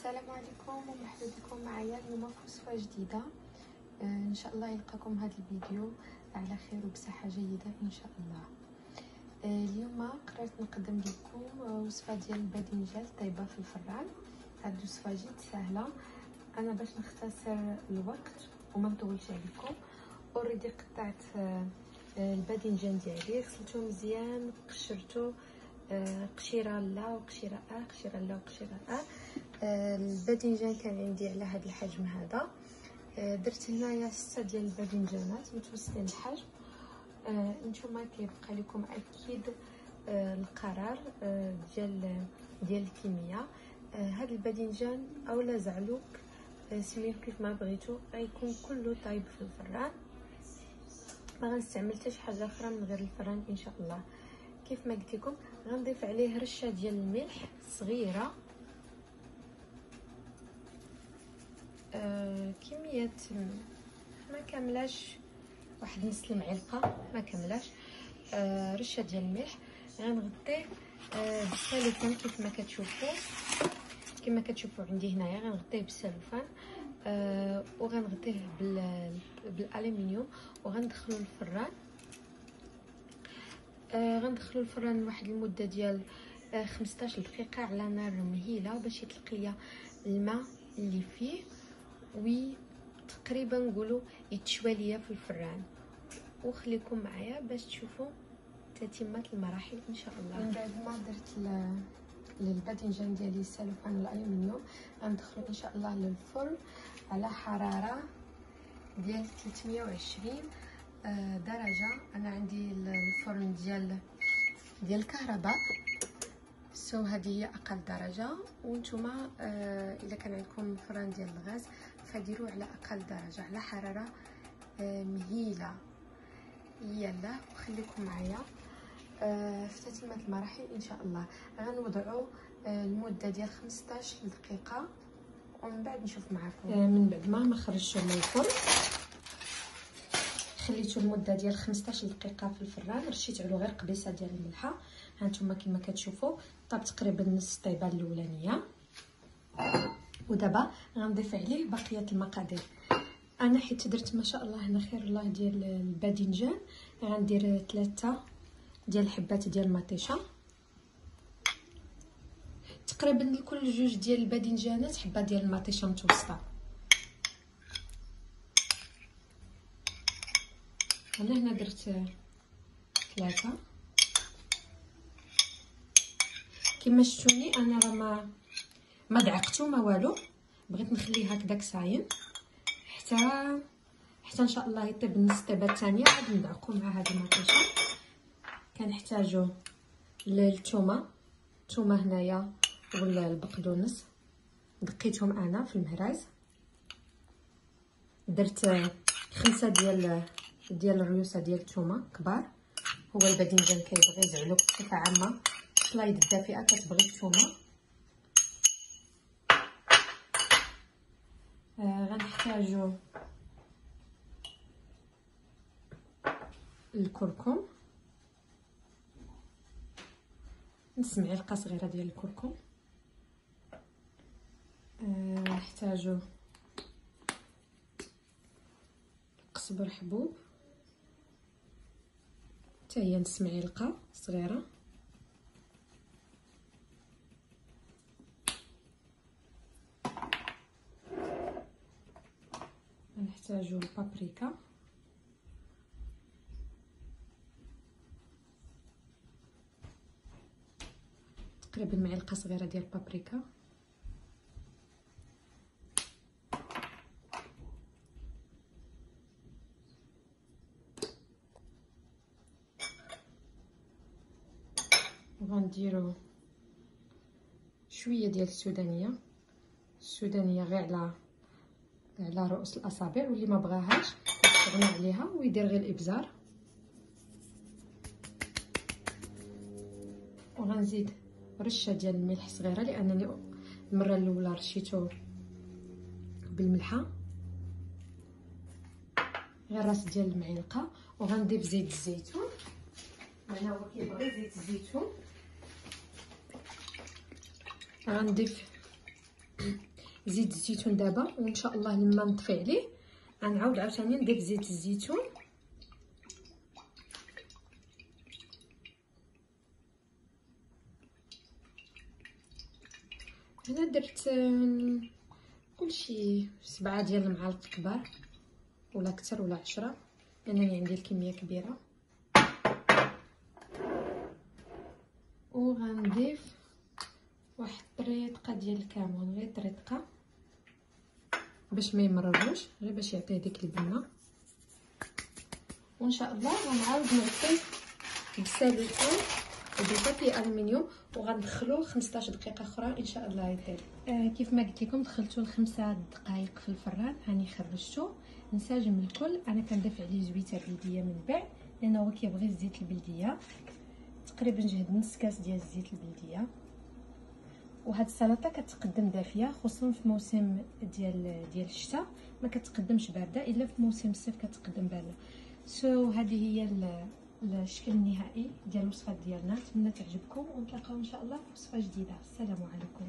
السلام عليكم ومرحبا بكم معايا اليوم في وصفة جديدة. آه، إن شاء الله يلقاكم هذا الفيديو على خير وبصحة جيدة إن شاء الله. آه، اليوم قررت نقدم لكم وصفة ديال الباذنجان طيبة في الفران. هذه الوصفة جد سهلة. أنا باش نختصر الوقت وما نطولش عليكم. اوريدي قطعت آه، الباذنجان ديالي. غسلته مزيان قشرته قشيرة لا وقشيرة أ قشيرة لا وقشيرة أ. الباذنجان كان عندي على هذا الحجم هذا. درت هنايا ستة ديال الباذنجانات متوسطين الحجم. نتوما كيبقى لكم أكيد القرار ديال ديال الكميه هذا الباذنجان أولا زعلوك. سميه كيف ما بغيتو غيكون كله طايب في الفران. ما غنستعمل حتى شي حاجة أخرى من غير الفران إن شاء الله. كيف ما قلت لكم غنضيف عليه رشة ديال الملح صغيرة. آه كمية ما كاملاش واحد نص المعلقة ما كاملاش آه رشة ديال الملح. غنغطيه آه بالسلوفان كيف ما كتشوفوا. كما كتشوفوا عندي هنايا غنغطيه بالسلوفان آه وغنغطيه بالالومنيوم وغندخلو الفران. غندخلو الفران واحد المدة ديال آه 15 دقيقة على نار مهيلة باش يطلق ليا الماء اللي فيه. وي تقريبا نقولوا يتشوى ليا في الفران. وخليكم معايا باش تشوفوا تتمه المراحل إن شاء الله. من بعد ما درت للباذنجان ديالي السلوفان الالومنيوم غندخلو إن شاء الله للفرن على حرارة ديال 320 آه، درجة. أنا عندي الفرن ديال ديال الكهرباء. سو هذه هي أقل درجة. وأنتم آه اذا كان عندكم فران ديال الغاز فديروا على أقل درجة على حرارة آه مهيلة. يلا وخليكم معايا. آه في تتمة المراحل إن شاء الله. غنوضعوا آه المدة ديال 15 دقيقة ومن بعد نشوف معكم من بعد ما ما خرجتو من الفرن. خليته المدة ديال 15 دقيقة في الفران رشيت عليه غير قبيصة ديال الملحة. هانتوما كما كتشوفوا طاب تقريبا نص الطيبه الأولانية. ودابا غنضيف عليه بقية المقادير. أنا حيت درت ما شاء الله هنا خير الله ديال الباذنجان غندير ثلاثة ديال الحبات ديال المطيشة. تقريبا لكل جوج ديال الباذنجانات حبة ديال المطيشة متوسطة. أنا هنا درت ثلاثة كما شفتوني أنا راه ما ما دعقتو ما والو. بغيت نخليه هكذاك صايم. حتى حتى إن شاء الله يطيب النص الطيبه الثانية. عاد ندعقو مع هاد المطيشة. كنحتاجو للثومه الثومه هنايا ولا البقدونس دقيتهم أنا في المهراز. درت خمسة ديال ديال الريوسة ديال الثومه كبار. هو الباذنجان كيبغي زعلوك بصفة عامة. السلايد الدافئة كتبغي الثومه غنحتاجو الكركم. نص معلقه صغيره ديال الكركم. آه نحتاجو قزبر حبوب حتى هي نص معلقه صغيرة. نحتاجو البابريكا تقريبا معلقه صغيره ديال البابريكا غنديرو شوية ديال السودانيه السودانيه غير على على رؤوس الأصابع واللي ما بغاهاش يستغنى عليها ويدير غير الإبزار. وغنزيد رشة ديال الملح صغيرة لأنني المرة الأولى رشيته بالملحة. غير رأس ديال المعلقة وغنضيف زيت الزيتون. أنا هو كيبغي زيت الزيتون. غنضيف زيت الزيتون دابا وإن شاء الله لما نطفي عليه. غنعاود عاوتاني نضيف زيت الزيتون. هنا درت كلشي سبعة ديال المعالق كبار ولا أكثر ولا عشرة. لانني عندي الكمية كبيرة. وغنضيف واحد طريقه ديال الكمون غير طريقه باش ما يمرروش غير باش يعطيه ديك البنة. وإن شاء الله غنعاود نغطيه بالسيليكون وبالبابي الومنيوم وغندخلو 15 دقيقة أخرى إن شاء الله يطيب آه كيف ما قلت لكم دخلته لخمسة دقائق في الفران هاني خرجته نساجم الكل أنا كنضيف عليه زويته بلديه من بعد لأنه هو كيبغي الزيت البلدية. تقريبا جهد نص كاس ديال الزيت البلدية. وهاد السلطة كتقدم دافية خصوصا في موسم ديال ديال الشتاء ما كتقدمش باردة إلا في موسم الصيف كتقدم باردة. سو so, هذه هي الشكل النهائي ديال الوصفات ديالنا. نتمنى تعجبكم ونتلاقاو إن شاء الله في وصفة جديدة. السلام عليكم.